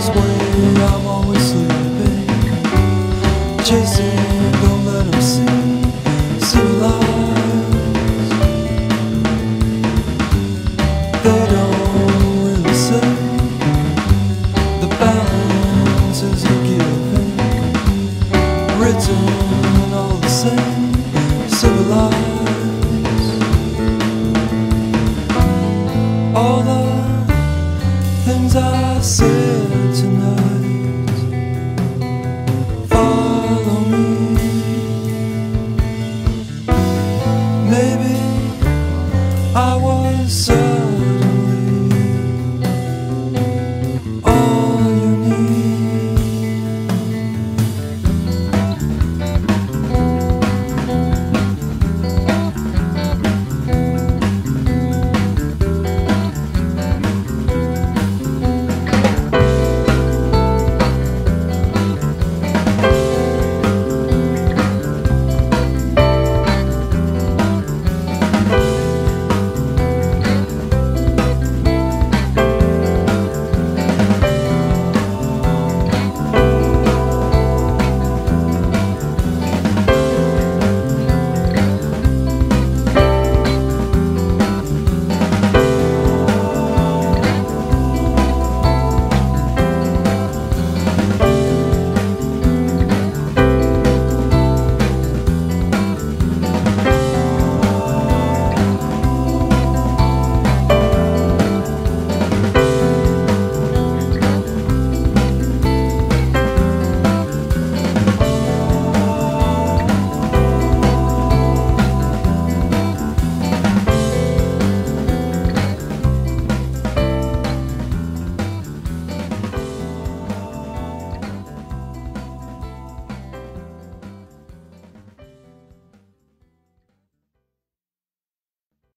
this way, I'm always sleeping Chasing, don't let them see Civilized They don't really say. The balance is a given Written all the same. Civilized All the things I said to know.